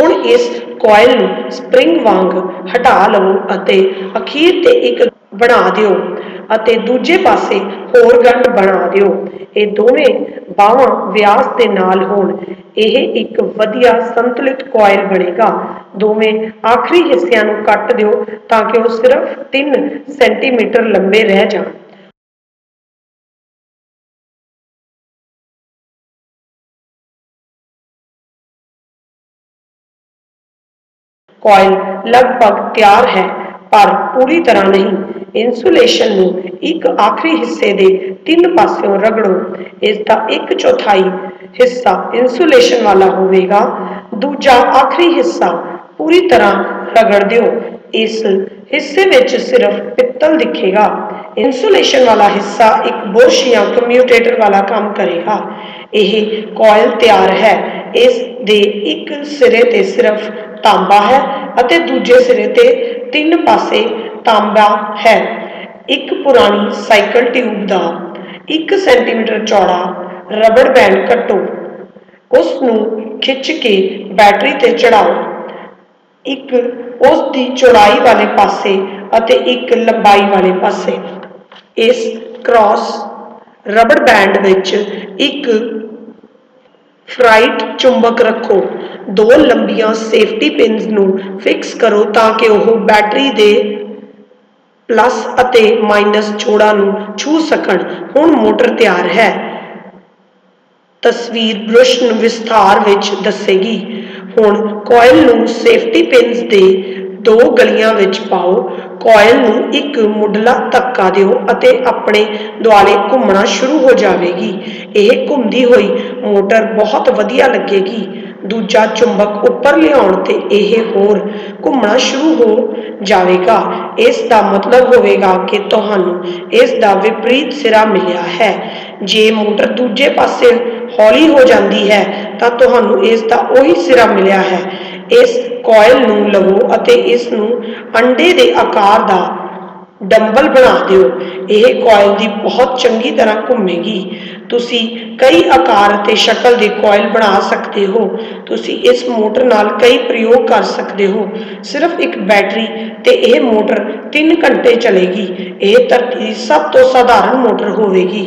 ਹੁਣ ਇਸ ਕੋਇਲ ਨੂੰ ਸਪ੍ਰਿੰਗ ਵਾਂਗ ਹਟਾ ਲਵੋ ਅਤੇ ਅਖੀਰ ਤੇ ਇੱਕ ਬਣਾ ਦਿਓ ਅਤੇ ਦੂਜੇ ਪਾਸੇ ਹੋਰ ਗੰਢ ਬਣਾ ਦਿਓ ਇਹ ਦੋਵੇਂ ਬਾਹਾਂ ਵਿਆਸ ਦੇ ਨਾਲ ਹੋਣ ਇਹ ਇੱਕ ਵਧੀਆ ਸੰਤੁਲਿਤ ਕੋਇਲ ਬਣੇਗਾ ਦੋਵੇਂ ਆਖਰੀ ਹਿੱਸਿਆਂ ਨੂੰ ਕੱਟ ਦਿਓ ਤਾਂ ਕਿ ਉਹ ਸਿਰਫ 3 ਸੈਂਟੀਮੀਟਰ ਲੰਬੇ ਰਹਿ ਜਾਣ ਕੋਇਲ ਲਗਭਗ ਤਿਆਰ ਹੈ ਪਰ ਪੂਰੀ ਤਰ੍ਹਾਂ ਨਹੀਂ ਇਨਸੂਲੇਸ਼ਨ ਨੂੰ ਇੱਕ ਆਖਰੀ ਹਿੱਸੇ ਦੇ ਤਿੰਨ ਪਾਸਿਓਂ ਰਗੜੋ ਇਸ ਦਾ ਇੱਕ ਚੌਥਾਈ ਹਿੱਸਾ ਇਨਸੂਲੇਸ਼ਨ ਵਾਲਾ ਹੋਵੇਗਾ ਦੂਜਾ ਆਖਰੀ ਹਿੱਸਾ ਪੂਰੀ ਤਰ੍ਹਾਂ ਰਗੜ ਦਿਓ ਇਸ ਹਿੱਸੇ ਵਿੱਚ ਸਿਰਫ ਪਿੱਤਲ ਦਿਖੇਗਾ ਇਨਸੂਲੇਸ਼ਨ ਵਾਲਾ ਹਿੱਸਾ ਇੱਕ ਬੁਰਸ਼ ਜਾਂ ਕਮਿਊਟੇਟਰ ਵਾਲਾ ਕੰਮ ਕਰੇਗਾ ਇਹ ਕੋਇਲ ਤਿਆਰ ਹੈ ਇਸ ਦੇ ਇੱਕ ਸਿਰੇ ਤੇ ਸਿਰਫ ਤਾਂਬਾ ਹੈ ਅਤੇ ਦੂਜੇ ਸਿਰੇ ਤੇ ਤਿੰਨ ਪਾਸੇ ਤਾਂਬਾ ਹੈ ਇੱਕ ਪੁਰਾਣੀ ਸਾਈਕਲ ਟਿਊਬ ਦਾ 1 ਸੈਂਟੀਮੀਟਰ ਚੌੜਾ ਰਬੜ ਬੈਂਡ ਕੱਟੋ ਉਸ ਨੂੰ ਖਿੱਚ ਕੇ ਬੈਟਰੀ ਤੇ ਚੜਾਓ ਇੱਕ ਉਸ ਦੀ ਚੌੜਾਈ ਵਾਲੇ ਪਾਸੇ ਅਤੇ ਇੱਕ ਲੰਬਾਈ ਵਾਲੇ ਪਾਸੇ ਇਸ ਕ੍ਰਾਸ ਰਬੜ ਬੈਂਡ ਵਿੱਚ ਇੱਕ ਫਰਾਈਟ ਚੁੰਬਕ ਰੱਖੋ ਦੋ ਲੰਬੀਆਂ ਸੇਫਟੀ ਪਿੰਸ ਨੂੰ ਫਿਕਸ ਕਰੋ ਤਾਂ ਕਿ ਉਹ ਬੈਟਰੀ ਦੇ ਪਲੱਸ ਅਤੇ ਮਾਈਨਸ ਜੋੜਾਂ ਨੂੰ ਛੂ ਸਕਣ ਹੁਣ ਮੋਟਰ ਤਿਆਰ ਹੈ ਤਸਵੀਰ ਬ੍ਰਸ਼ ਨੂੰ ਵਿਸਥਾਰ ਵਿੱਚ ਦੱਸੇਗੀ ਹੁਣ ਕੋਇਲ ਨੂੰ ਸੇਫਟੀ ਪਿੰਸ ਦੇ ਦੋ ਗਲੀਆਂ ਵਿੱਚ ਪਾਓ ਕੋਇਲ ਨੂੰ ਇੱਕ ਮੁੱਢਲਾ ਧੱਕਾ ਦਿਓ ਅਤੇ ਆਪਣੇ ਦੁਆਲੇ ਘੁੰਮਣਾ ਸ਼ੁਰੂ ਹੋ ਜਾਵੇਗੀ ਇਹ ਘੁੰਮਦੀ ਹੋਈ ਮੋਟਰ ਬਹੁਤ ਵਧੀਆ ਲੱਗੇਗੀ ਦੂਜਾ ਚੁੰਬਕ ਉੱਪਰ ਲਿਆਉਣ ਤੇ ਇਹ ਹੋਰ ਘੁੰਮਣਾ ਸ਼ੁਰੂ ਹੋ ਜਾਵੇਗਾ ਇਸ ਦਾ ਮਤਲਬ ਹੋਵੇਗਾ ਕਿ ਤੁਹਾਨੂੰ ਇਸ ਦਾ ਵਿਪਰੀਤ ਸਿਰਾ ਮਿਲਿਆ ਹੈ ਜੇ ਮੋਟਰ ਦੂਜੇ ਪਾਸੇ ਹੌਲੀ ਹੋ ਜਾਂਦੀ ਹੈ ਤਾਂ ਤੁਹਾਨੂੰ ਇਸ ਦਾ ਉਹੀ ਸਿਰਾ ਮਿਲਿਆ ਹੈ ਇਸ ਕੋਇਲ ਨੂੰ ਲਵੋ ਅਤੇ ਇਸ ਨੂੰ ਅੰਡੇ ਦੇ ਆਕਾਰ ਦਾ ਡੰਬਲ ਬਣਾ ਦਿਓ ਇਹ ਕੋਇਲ ਦੀ ਬਹੁਤ ਚੰਗੀ ਤਰ੍ਹਾਂ ਘੁੰਮੇਗੀ ਤੁਸੀਂ ਕਈ ਆਕਾਰ ਅਤੇ ਸ਼ਕਲ ਦੇ ਕੋਇਲ ਬਣਾ ਸਕਦੇ ਹੋ ਤੁਸੀਂ ਇਸ ਮੋਟਰ ਨਾਲ ਕਈ ਪ੍ਰਯੋਗ ਕਰ ਸਕਦੇ ਹੋ ਸਿਰਫ ਇੱਕ ਬੈਟਰੀ ਤੇ ਇਹ ਮੋਟਰ 3 ਘੰਟੇ ਚੱਲੇਗੀ ਇਹ ਧਰਤੀ ਦੀ ਸਭ ਤੋਂ ਸਧਾਰਨ ਮੋਟਰ ਹੋਵੇਗੀ